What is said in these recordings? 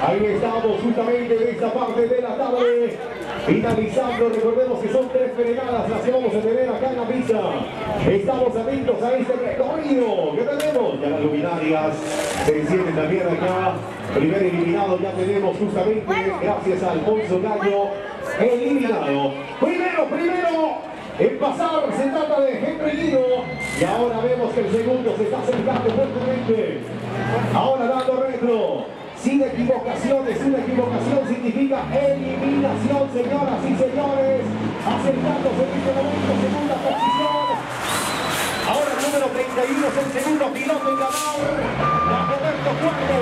Ahí estamos justamente en esta parte de la tarde. Finalizando, recordemos que son tres frenadas las que vamos a tener acá en la pista. Estamos atentos a este recorrido que tenemos. Ya las luminarias se encienden también acá. Primer eliminado ya tenemos justamente, gracias a Alfonso Gallo, eliminado. Primero, primero, en pasar se trata de Henry Guido. Y ahora vemos que el segundo se está acercando fuertemente. Ahora dando retro. Sin equivocaciones, una equivocación significa eliminación, señoras y señores. Acercándose en este momento, segunda posición. Ahora el número 31 es el segundo piloto en ganar. Roberto Cuadro.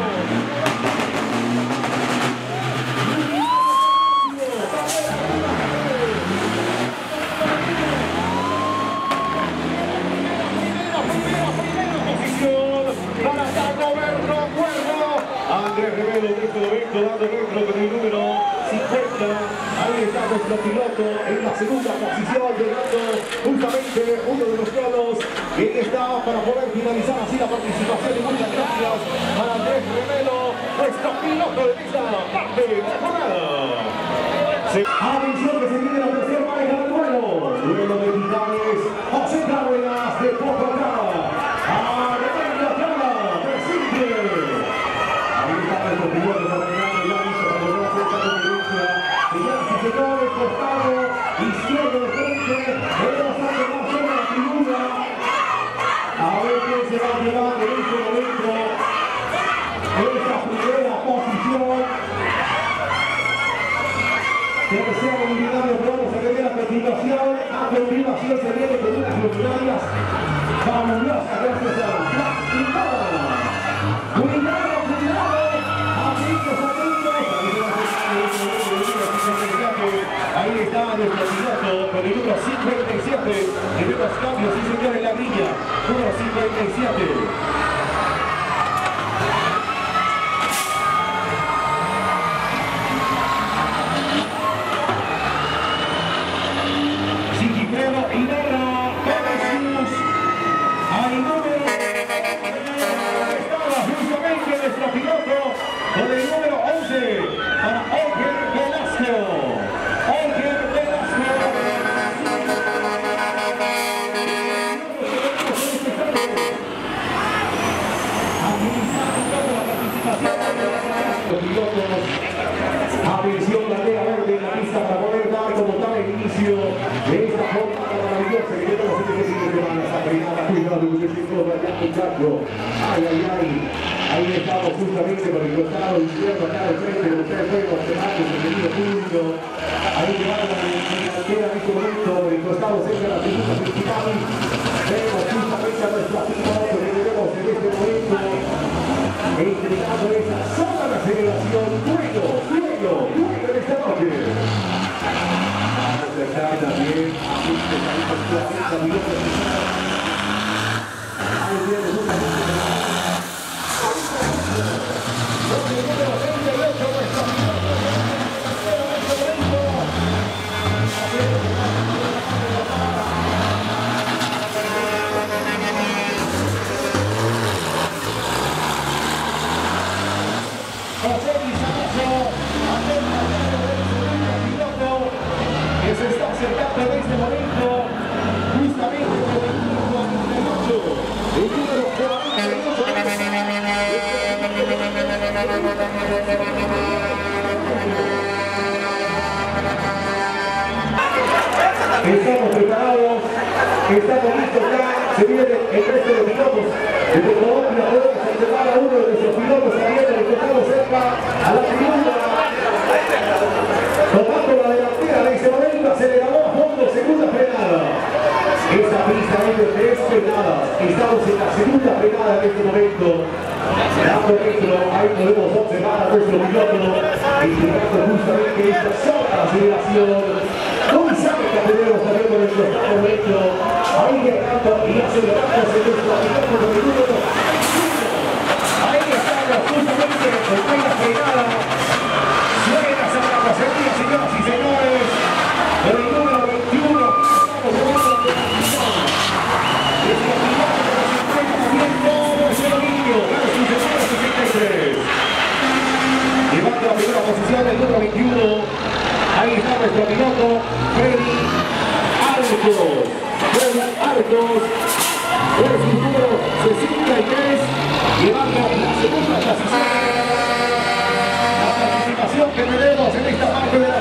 para Roberto Cuervo. Andrés Rivero en este momento dando retro con el número 50. Ahí está nuestro piloto en la segunda posición, llegando justamente uno de los. Y ahí está para poder finalizar así la participación. Y muchas gracias para Andrés Rivero, nuestro piloto de esta parte de la jornada. Atención que se viene la tercera pareja del vuelo. Duelo de titanes. adelante. Primeros cambios, sí señores, la línea. 1.57. muchacho. Ay, ay, ay. Ahí estamos justamente por el costado izquierdo, acá al frente, con observar que el querido público. Ahí llevaron la delantera en este momento, por el costado cerca de la tribuna principal. Vemos justamente a nuestro piloto que tenemos en este momento entregando esa sola aceleración. Duelo, duelo, duelo en esta noche. A estar también con 40 minutos. Ahí viene justamente con Estamos preparados, estamos listos ya, se viene el resto de pilotos. Desde Colombia podemos observar a uno de nuestros pilotos saliendo del costado cerca a la tribuna. Tomando la delantera este momento, acelerador a fondo, segunda frenada. Esta pista es de tres frenadas. Estamos en la segunda frenada en este momento. Dando retro, ahí podemos observar nuestro piloto indicando justamente esta sola aceleración. Muy cerca tenemos también por el costado. Ahí y con el número Ahí estamos justamente en plena frenada. Suena esa carrocería, señoras y señores. Con el número 21. Estamos llegando a la definición. Nuestro piloto que nos entrega también todo ese dominio. Gana su 63. Y va el número 21. Ahí está nuestro piloto, Freddy Arcos. Freddy Arcos. Es número 63. Llevando la segunda clasificación. La participación que tenemos en esta parte de la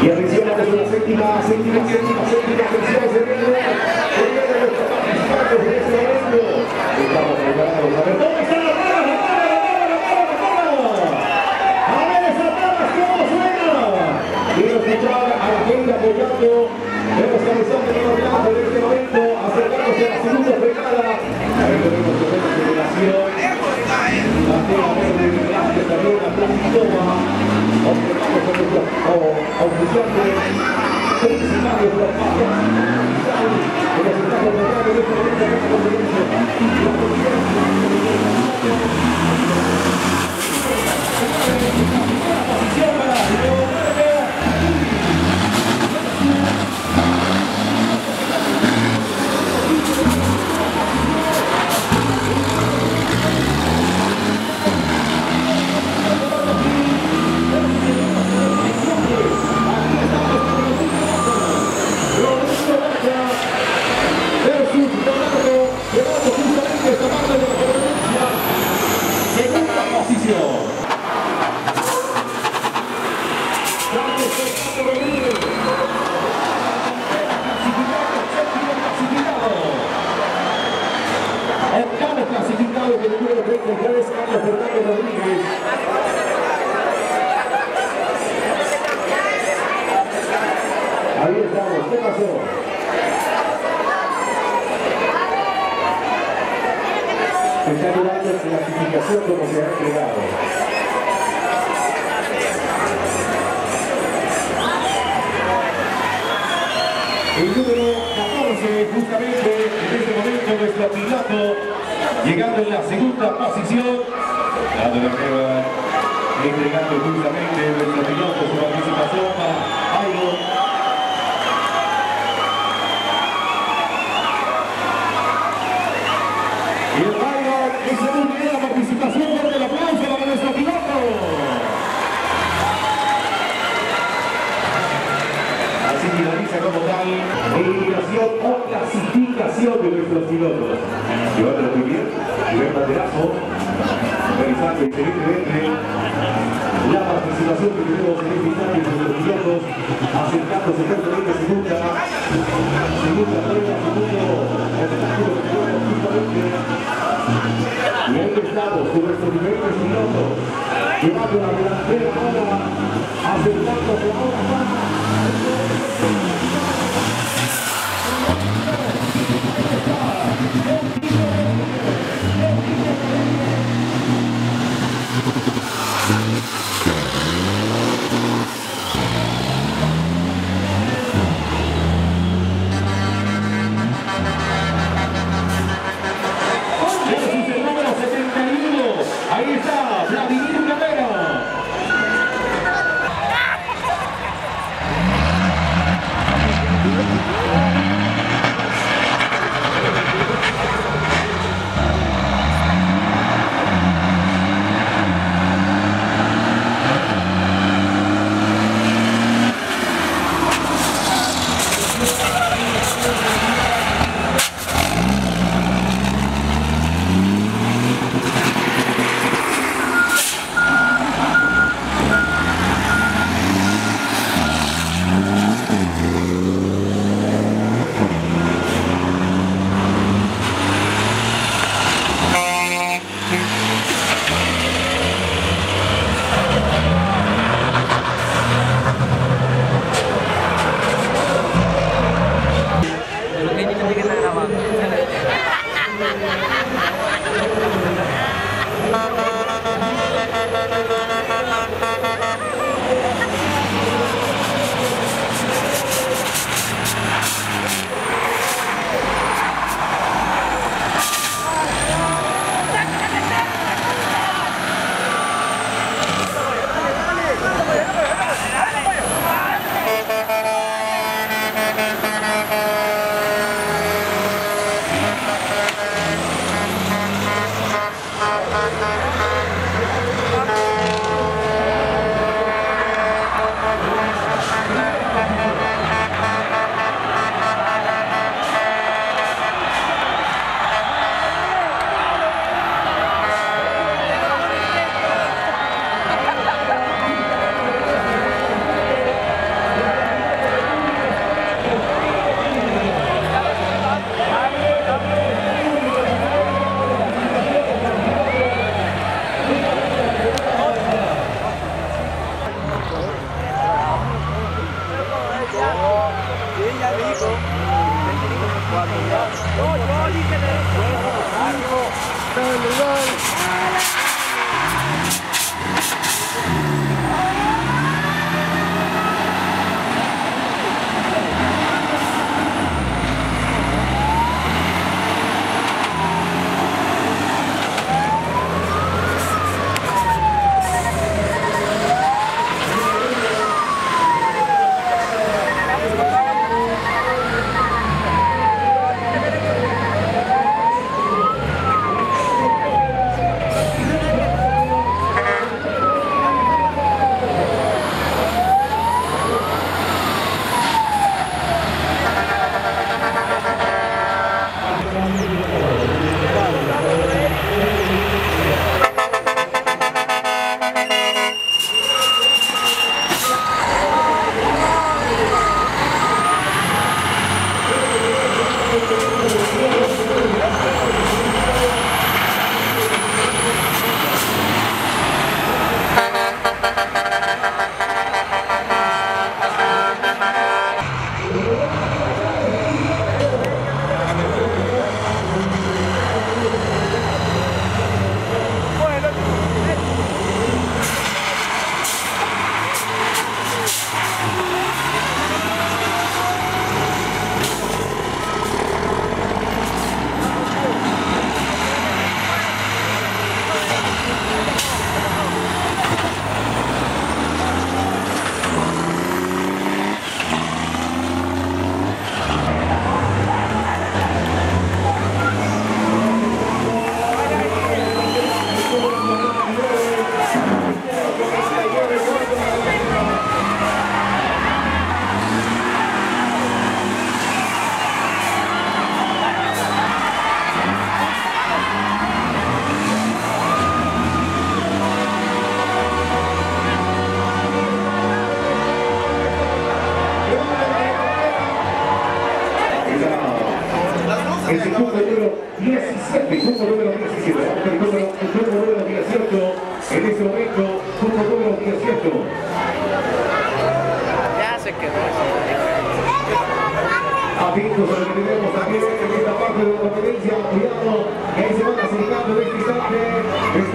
Y atención a la séptima, séptima, séptima, séptima, participantes en este están las taras, las taras, las taras, las taras, A ver esas taras, cómo suena. Quiero escuchar a la gente apoyando, hombres de en este momento, acercándose a la segunda fregada. Ahí tenemos. La tela verde, delante también, toma a nuestros oficiales principales ¿Qué pasó? está llevando su clasificación como se ha entregado. El número 14, justamente en este momento nuestro piloto, llegando en la segunda posición, dando la prueba, entregando justamente nuestro piloto su participación para como tal, eliminación o clasificación de nuestros pilotos. Llevándolo muy bien, primer banderazo, realizando excelentemente la participación que tenemos en el final de nuestros pilotos, acercándose fuertemente a segunda, segunda prueba, segundo obstáculo justamente. Y ahí estamos con nuestro primer piloto, llevando la delantera ahora, acercándose a una うん。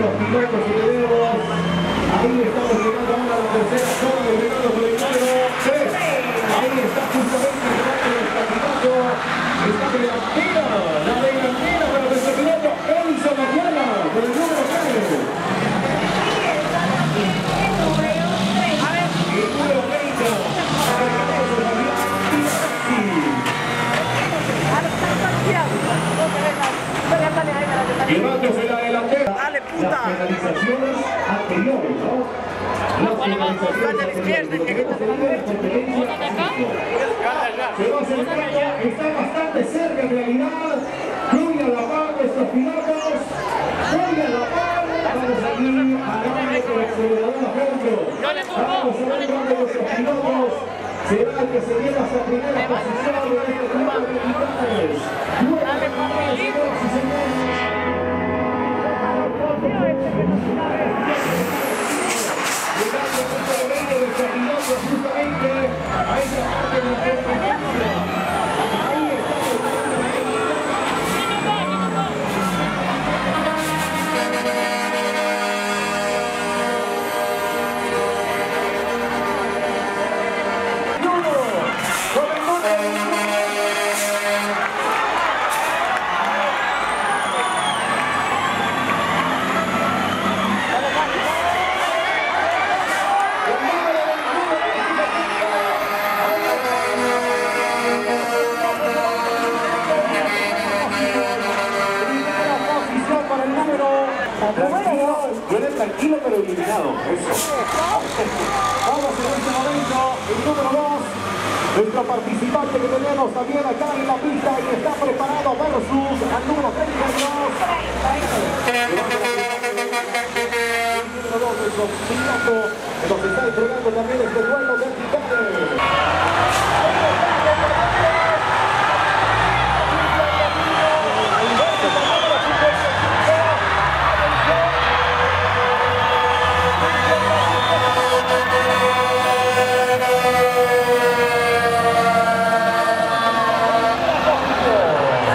Los penalizaciones anteriores, ¿no? Que está bastante cerca en realidad, fluye a la par nuestros pilotos, fluye a la par, vamos aquí agarrando con el acelerador a fondo, vamos nuestros pilotos, será el que se lleva primera posición en de los está disfrutando también este duelo vertical.